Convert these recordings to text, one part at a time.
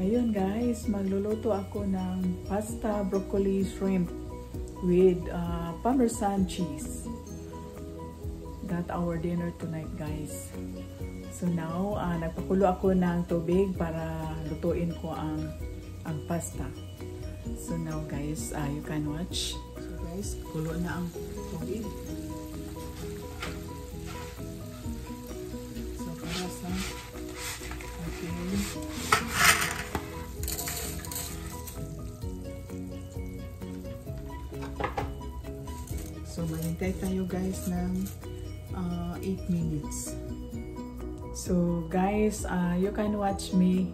Ayan guys, magluluto ako ng pasta broccoli shrimp with uh, parmesan cheese. Got our dinner tonight guys. So now, uh, nagpakulo ako ng tubig para lutuin ko ang, ang pasta. So now guys, uh, you can watch. So guys, kulo na ang tubig. Guys ng uh, 8 minutes. So, guys, uh, you can watch me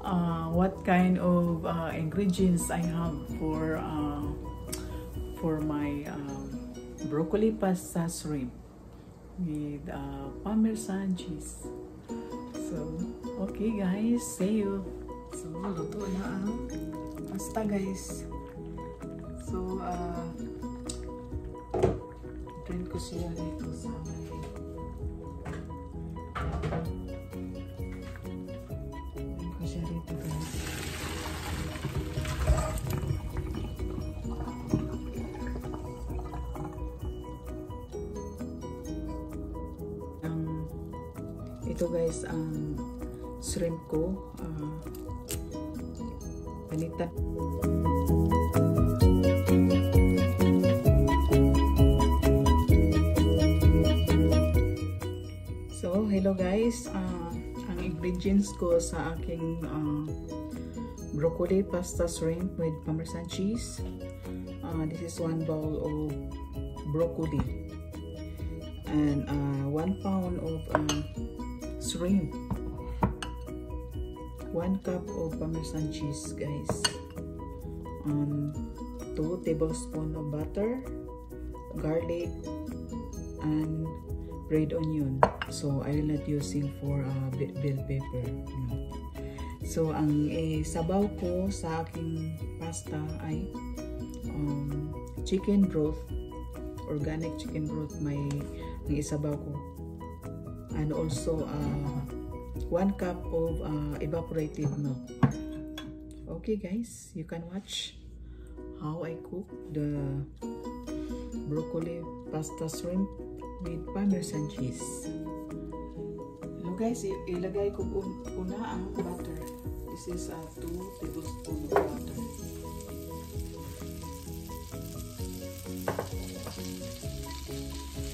uh, what kind of uh, ingredients I have for uh, for my uh, broccoli pasta shrimp with uh, parmesan cheese. So, okay guys, see you. So, luto na ang pasta guys. So, uh, Print ko siya dito sa may Print ko guys. Ang ito guys ang shrimp ko. Uh, panitan. So, hello guys. Uh, ang ingredients ko sa aking uh, broccoli pasta shrimp with parmesan cheese. Uh, this is one bowl of broccoli and uh, one pound of uh, shrimp. One cup of parmesan cheese, guys. Um, two tablespoons of butter, garlic, and red onion. So, I will not using for uh, bell pepper. No. So, ang eh, sabaw ko sa aking pasta ay um, chicken broth. Organic chicken broth may ang isabaw ko. And also, uh, one cup of uh, evaporated milk. Okay guys, you can watch how I cook the broccoli pasta shrimp with parmesan cheese. Hello guys, ilagay ko una ang butter. This is uh, 2 tablespoon of butter.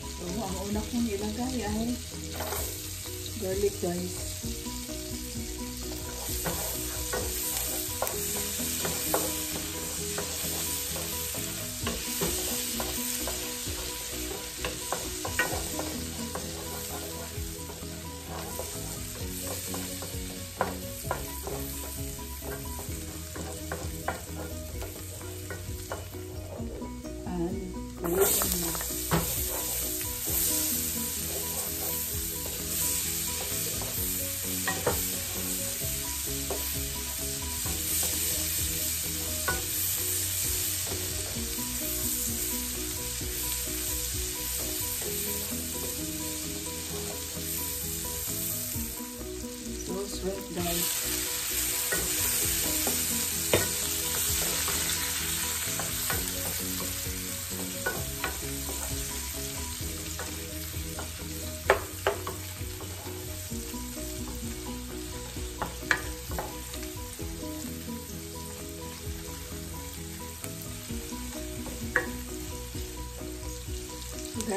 So, ang una kong ilagay ay garlic guys.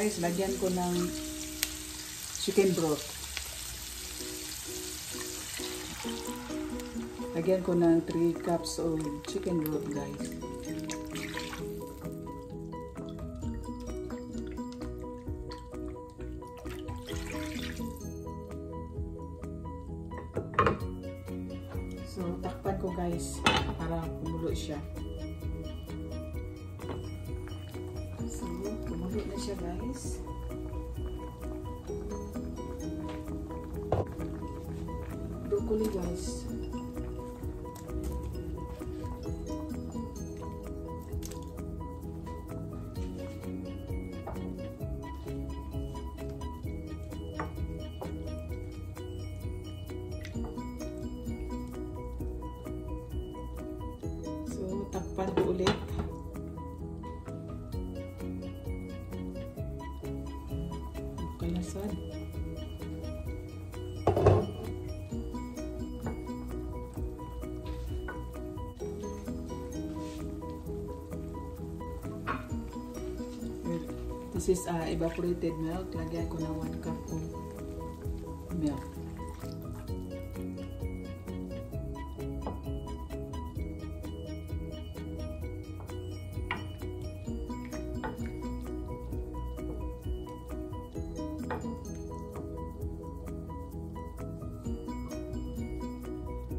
Guys, lagyan ko ng chicken broth. Lagyan ko ng 3 cups of chicken broth, guys. So, takpan ko, guys, para kumulo siya. Minas gás Brooklyn West. This is uh, evaporated milk. Lagyan ko na 1 cup of milk.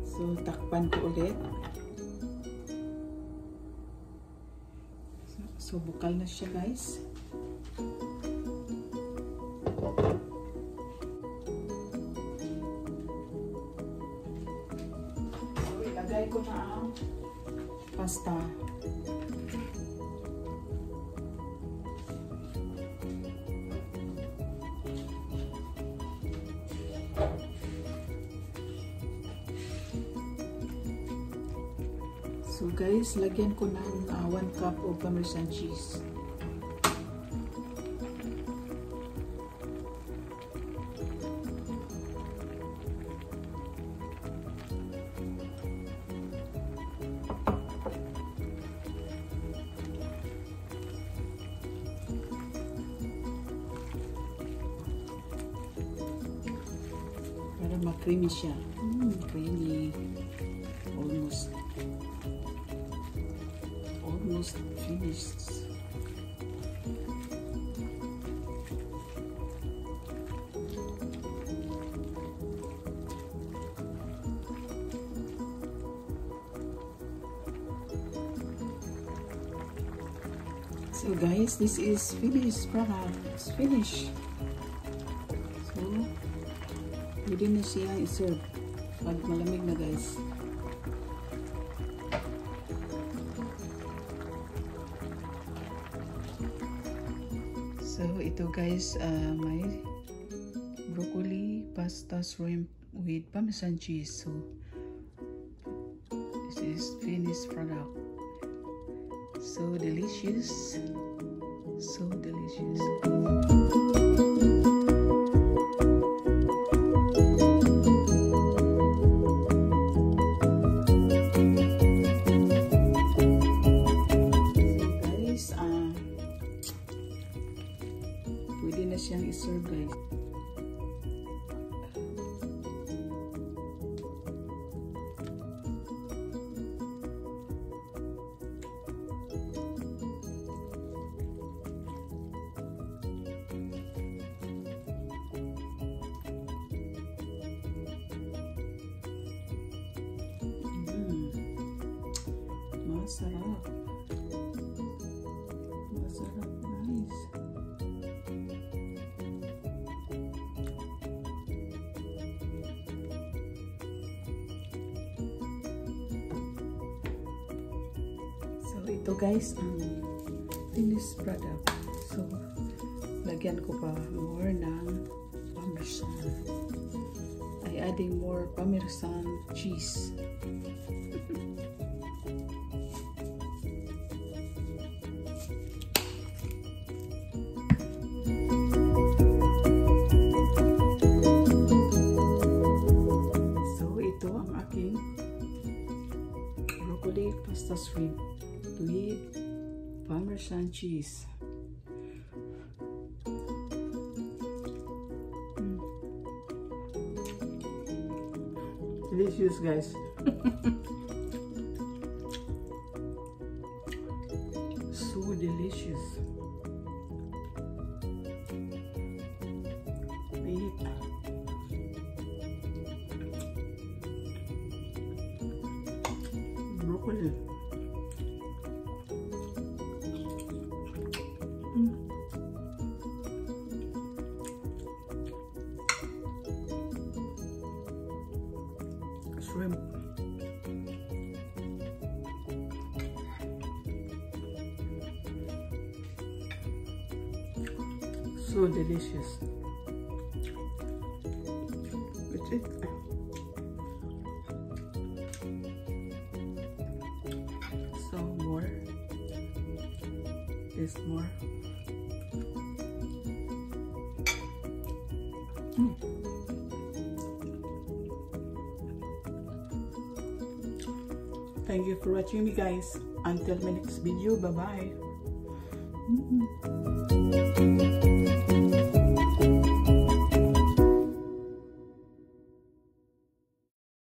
So, takpan ko ulit. So, bukal na siya guys. Ilagay ko na ang pasta. So guys, lagyan ko ng 1 uh, cup of Parmesan cheese. Para ma-creamy siya. Mm, creamy. Almost almost finished. So guys, this is finished product. It's finished. Pwede na siya i-serve pag malamig na guys. So, ito guys, uh, may broccoli, pasta, shrimp with parmesan cheese. So, this is finished product. So delicious. So delicious. So, ito guys, ang finished product. So, lagyan ko pa more ng parmesan. I adding more parmesan cheese. Parmesan cheese. Mm. Delicious, guys. so delicious. Broccoli. So delicious. That's it. So this more. Mm. Thank you for watching me guys. Until my next video. Bye-bye.